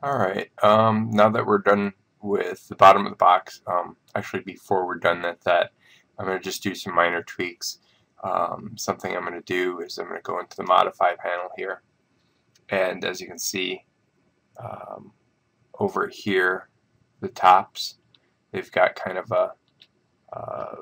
Alright, um, now that we're done with the bottom of the box, um, actually before we're done with that, I'm going to just do some minor tweaks. Um, something I'm going to do is I'm going to go into the modify panel here. And as you can see um, over here the tops they've got kind of a uh,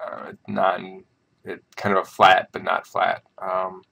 uh, non it, kind of a flat but not flat um,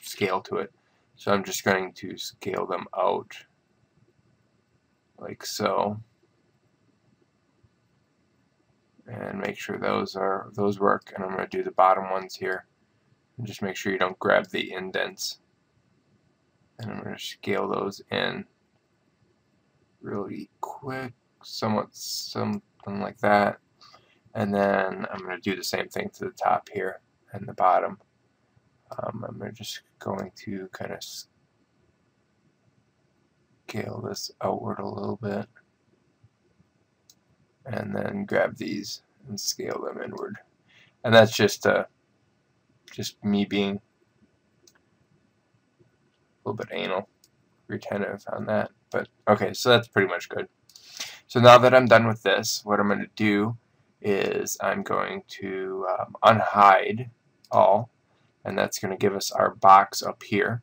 scale to it. So I'm just going to scale them out like so. And make sure those are those work. And I'm going to do the bottom ones here. And just make sure you don't grab the indents. And I'm going to scale those in really quick somewhat something like that. And then I'm going to do the same thing to the top here and the bottom. Um, I'm just going to kind of scale this outward a little bit and then grab these and scale them inward. And that's just uh, just me being a little bit anal retentive on that but okay so that's pretty much good. So now that I'm done with this what I'm going to do is I'm going to um, unhide all and that's going to give us our box up here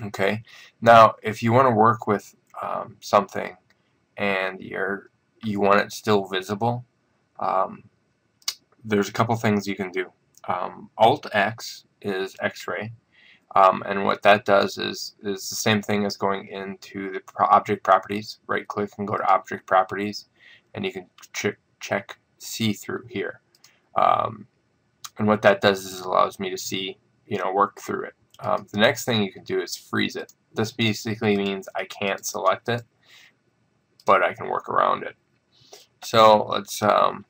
Okay, now if you want to work with um, something and you're you want it still visible, um, there's a couple things you can do. Um, Alt X is X-ray, um, and what that does is is the same thing as going into the pro object properties. Right click and go to object properties, and you can ch check see through here. Um, and what that does is allows me to see, you know, work through it. Um, the next thing you can do is freeze it. This basically means I can't select it, but I can work around it. So let's um,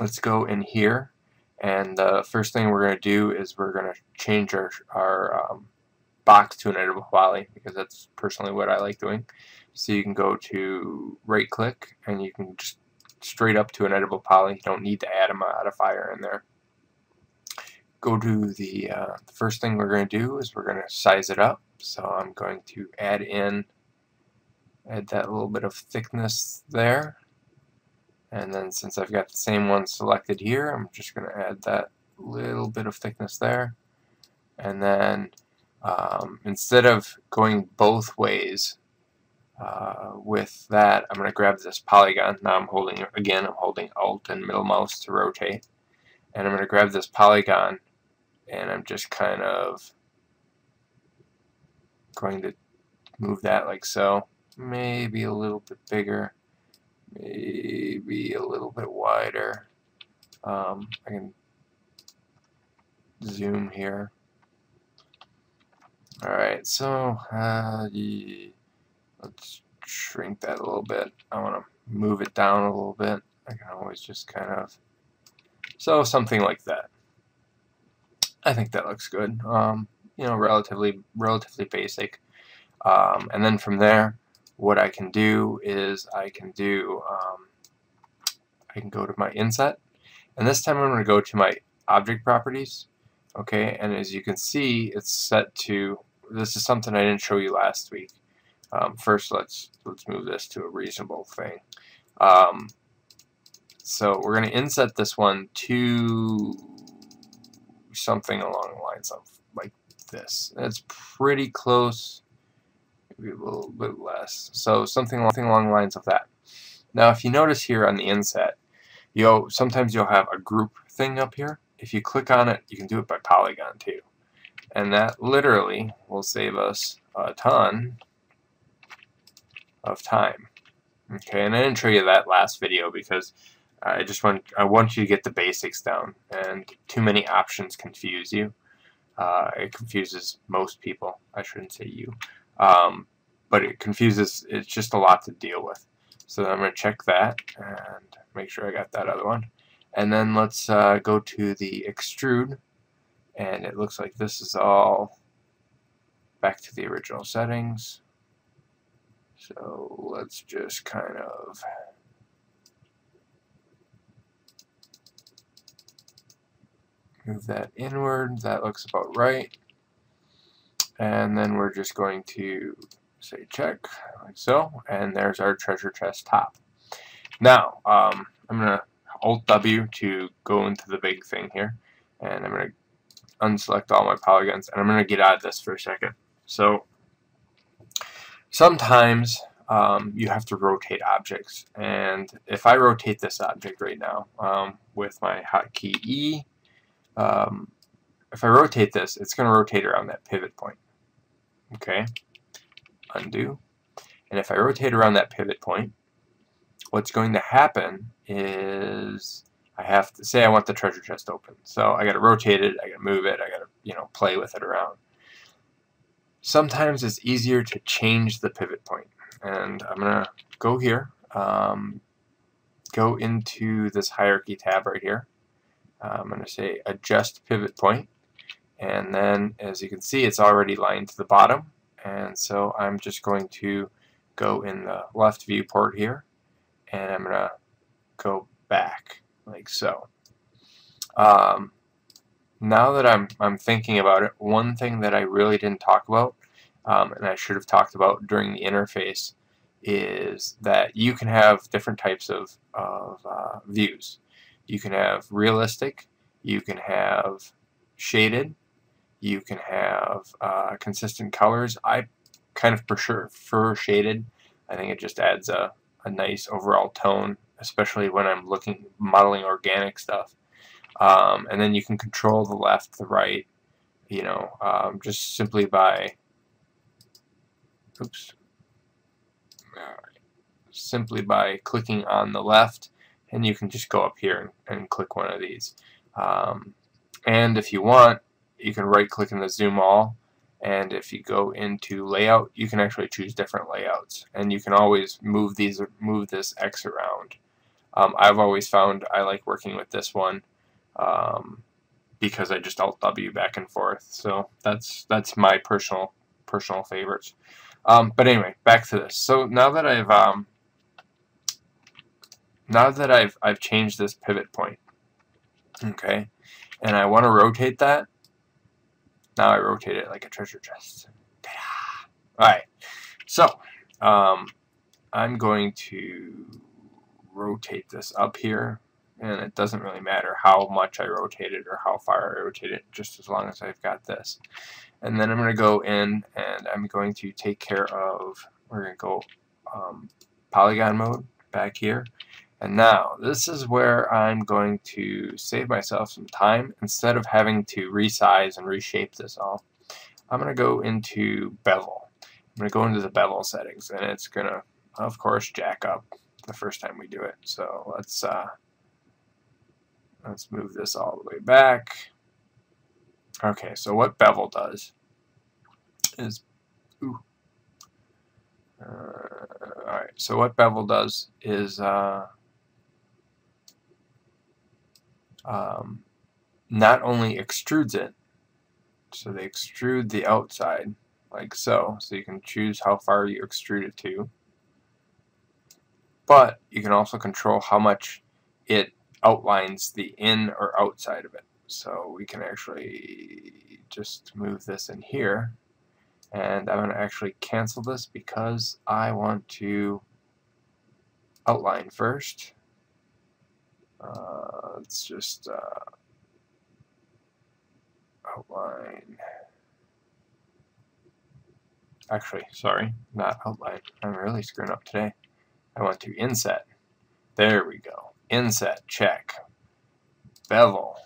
let's go in here, and the first thing we're going to do is we're going to change our our um, box to an editable poly because that's personally what I like doing. So you can go to right click and you can just straight up to an editable poly. You don't need to add a modifier in there go to the, uh, the first thing we're going to do is we're going to size it up. So I'm going to add in, add that little bit of thickness there. And then since I've got the same one selected here, I'm just going to add that little bit of thickness there. And then um, instead of going both ways uh, with that, I'm going to grab this polygon. Now I'm holding, again, I'm holding Alt and middle mouse to rotate. And I'm going to grab this polygon and I'm just kind of going to move that like so. Maybe a little bit bigger. Maybe a little bit wider. Um, I can zoom here. Alright so uh, let's shrink that a little bit. I want to move it down a little bit. I can always just kind of so something like that I think that looks good. Um, you know, relatively relatively basic. Um, and then from there, what I can do is I can do um, I can go to my inset, and this time I'm going to go to my object properties. Okay, and as you can see, it's set to. This is something I didn't show you last week. Um, first, let's let's move this to a reasonable thing. Um, so we're going to inset this one to something along the lines of like this. It's pretty close, maybe a little bit less. So something, something along the lines of that. Now if you notice here on the inset, you'll sometimes you'll have a group thing up here. If you click on it, you can do it by polygon too. And that literally will save us a ton of time. Okay, and I didn't show you that last video because I just want I want you to get the basics down, and too many options confuse you. Uh, it confuses most people. I shouldn't say you, um, but it confuses. It's just a lot to deal with. So I'm going to check that and make sure I got that other one. And then let's uh, go to the extrude, and it looks like this is all back to the original settings. So let's just kind of move that inward that looks about right and then we're just going to say check, like so, and there's our treasure chest top. Now, um, I'm going to Alt W to go into the big thing here, and I'm going to unselect all my polygons, and I'm going to get out of this for a second. So, sometimes um, you have to rotate objects, and if I rotate this object right now um, with my hotkey E, um, if I rotate this, it's going to rotate around that pivot point. Okay, undo. And if I rotate around that pivot point, what's going to happen is I have to say I want the treasure chest open. So I got to rotate it, I got to move it, I got to you know play with it around. Sometimes it's easier to change the pivot point. and I'm gonna go here, um, go into this hierarchy tab right here. I'm gonna say adjust pivot point, and then as you can see it's already lined to the bottom, and so I'm just going to go in the left viewport here and I'm gonna go back like so. Um, now that I'm, I'm thinking about it one thing that I really didn't talk about um, and I should have talked about during the interface is that you can have different types of, of uh, views you can have realistic you can have shaded you can have uh, consistent colors I kind of prefer, prefer shaded I think it just adds a, a nice overall tone, especially when I'm looking modeling organic stuff. Um, and then you can control the left, the right, you know, um, just simply by, oops, simply by clicking on the left, and you can just go up here and, and click one of these. Um, and if you want, you can right click in the zoom all and if you go into layout you can actually choose different layouts and you can always move these move this X around. Um, I've always found I like working with this one um, because I just alt W back and forth. So that's that's my personal personal favorites. Um, but anyway back to this. So now that I've um, now that I've I've changed this pivot point okay and I want to rotate that now I rotate it like a treasure chest. Alright, so um, I'm going to rotate this up here and it doesn't really matter how much I rotate it or how far I rotate it just as long as I've got this. And then I'm going to go in and I'm going to take care of we're going to go um, polygon mode back here and now, this is where I'm going to save myself some time instead of having to resize and reshape this all. I'm going to go into bevel. I'm going to go into the bevel settings and it's going to, of course, jack up the first time we do it. So let's uh, let's move this all the way back. Okay, so what bevel does is, ooh, uh, all right. So what bevel does is uh, um, not only extrudes it, so they extrude the outside like so, so you can choose how far you extrude it to, but you can also control how much it outlines the in or outside of it. So we can actually just move this in here and I'm going to actually cancel this because I want to outline first uh, let's just uh, outline. Actually, sorry, not outline. I'm really screwing up today. I want to inset. There we go. Inset, check. Bevel,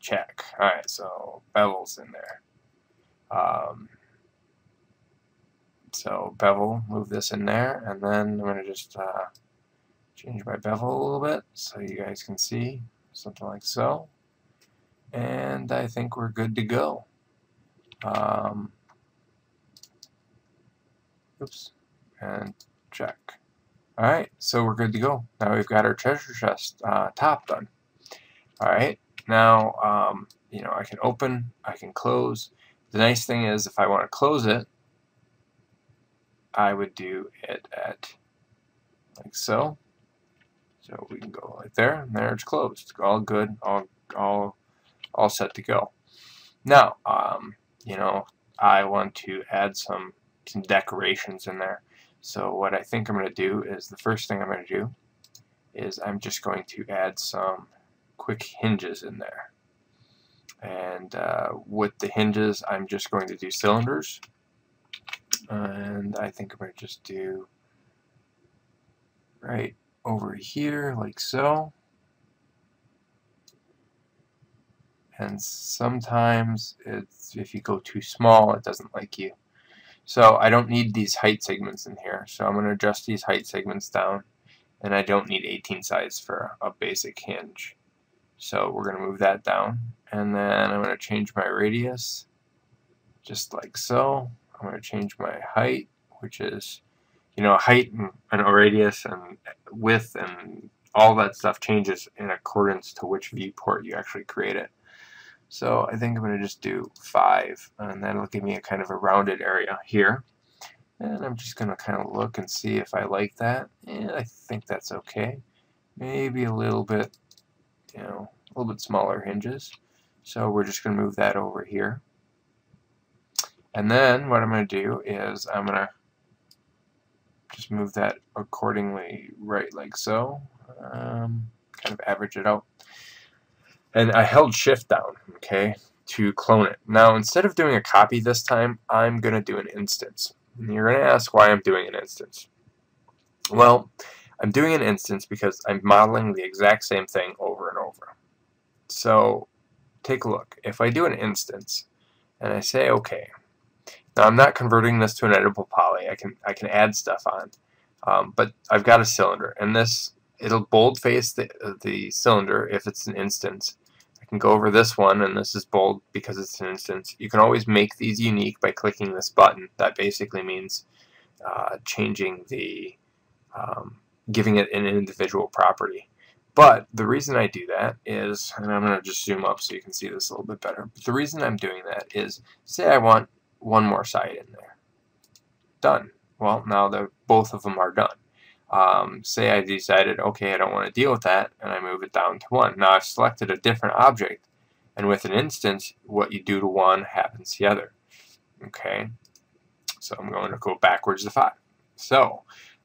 check. Alright, so bevel's in there. Um, so bevel, move this in there, and then I'm going to just uh, change my bevel a little bit so you guys can see something like so. And I think we're good to go. Um, oops and check. Alright so we're good to go. Now we've got our treasure chest uh, top done. Alright now um, you know I can open I can close. The nice thing is if I want to close it I would do it at like so so we can go right there, and there it's closed. All good, all all all set to go. Now, um, you know, I want to add some some decorations in there. So what I think I'm going to do is the first thing I'm going to do is I'm just going to add some quick hinges in there. And uh, with the hinges, I'm just going to do cylinders. And I think I'm going to just do right over here, like so. And sometimes, it's if you go too small, it doesn't like you. So I don't need these height segments in here. So I'm going to adjust these height segments down. And I don't need 18 sides for a basic hinge. So we're going to move that down. And then I'm going to change my radius, just like so. I'm going to change my height, which is, you know, height and, and radius and width and all that stuff changes in accordance to which viewport you actually create it. So I think I'm going to just do 5, and that'll give me a kind of a rounded area here. And I'm just going to kind of look and see if I like that. And I think that's okay. Maybe a little bit you know, a little bit smaller hinges. So we're just going to move that over here. And then what I'm going to do is I'm going to just move that accordingly right like so. Um, kind of average it out. And I held shift down, okay, to clone it. Now instead of doing a copy this time, I'm going to do an instance. And you're going to ask why I'm doing an instance. Well, I'm doing an instance because I'm modeling the exact same thing over and over. So take a look. If I do an instance and I say OK, now I'm not converting this to an editable poly. I can I can add stuff on, um, but I've got a cylinder, and this it'll boldface the the cylinder if it's an instance. I can go over this one, and this is bold because it's an instance. You can always make these unique by clicking this button. That basically means uh, changing the um, giving it an individual property. But the reason I do that is, and I'm going to just zoom up so you can see this a little bit better. But the reason I'm doing that is, say I want one more side in there. Done. Well, now the both of them are done. Um, say I decided, okay, I don't want to deal with that, and I move it down to 1. Now I've selected a different object, and with an instance, what you do to one happens to the other. Okay, so I'm going to go backwards to 5. So,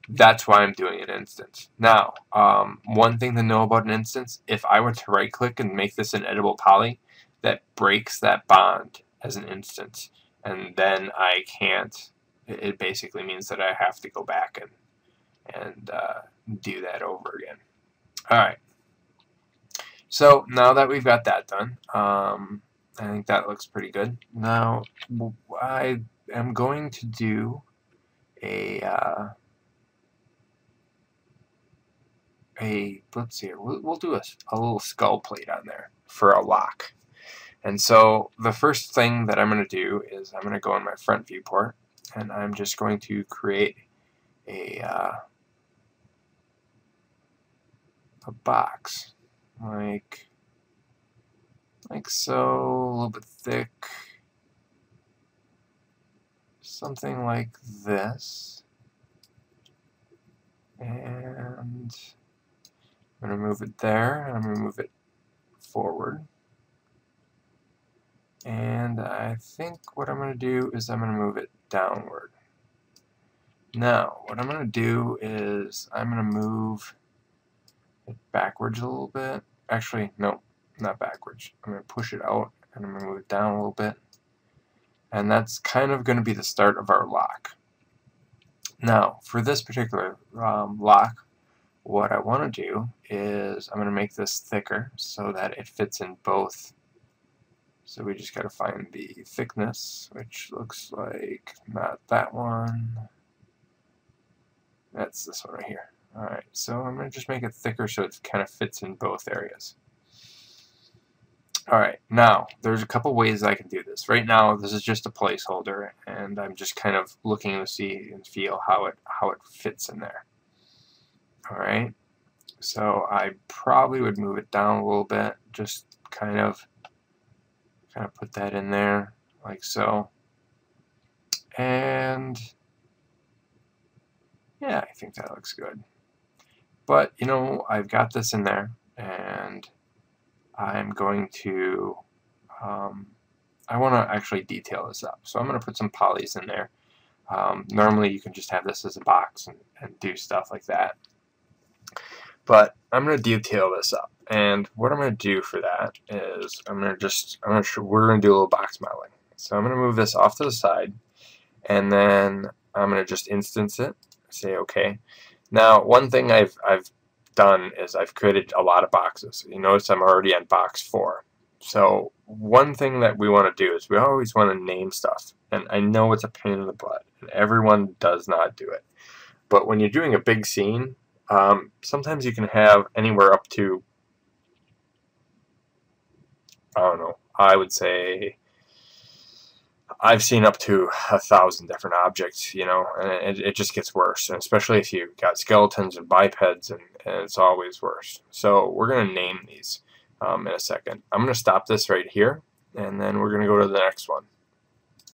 that's why I'm doing an instance. Now, um, one thing to know about an instance, if I were to right click and make this an editable poly, that breaks that bond as an instance. And then I can't, it basically means that I have to go back and, and uh, do that over again. Alright. So now that we've got that done, um, I think that looks pretty good. Now, I am going to do a... Uh, a, let's see we'll, we'll do a, a little skull plate on there for a lock. And so the first thing that I'm going to do is I'm going to go in my front viewport and I'm just going to create a, uh, a box like like so, a little bit thick, something like this. And I'm going to move it there, and I'm going to move it forward. And I think what I'm going to do is I'm going to move it downward. Now, what I'm going to do is I'm going to move it backwards a little bit. Actually, no, not backwards. I'm going to push it out, and I'm going to move it down a little bit. And that's kind of going to be the start of our lock. Now, for this particular um, lock, what I want to do is I'm going to make this thicker so that it fits in both. So we just got to find the thickness, which looks like not that one. That's this one right here. Alright, so I'm to just make it thicker so it kind of fits in both areas. Alright, now, there's a couple ways I can do this. Right now, this is just a placeholder, and I'm just kind of looking to see and feel how it, how it fits in there. Alright, so I probably would move it down a little bit, just kind of kind of put that in there like so. And yeah, I think that looks good. But, you know, I've got this in there, and I'm going to, um, I want to actually detail this up. So I'm going to put some polys in there. Um, normally you can just have this as a box and, and do stuff like that. But I'm going to detail this up. And what I'm going to do for that is I'm going to just, I'm going to, we're going to do a little box modeling. So I'm going to move this off to the side. And then I'm going to just instance it. Say OK. Now, one thing I've, I've done is I've created a lot of boxes. You notice I'm already on box 4. So one thing that we want to do is we always want to name stuff. And I know it's a pain in the butt, and everyone does not do it. But when you're doing a big scene, um, sometimes you can have anywhere up to, I don't know, I would say, I've seen up to a thousand different objects, you know, and it, it just gets worse, and especially if you've got skeletons and bipeds, and, and it's always worse. So we're going to name these um, in a second. I'm going to stop this right here, and then we're going to go to the next one.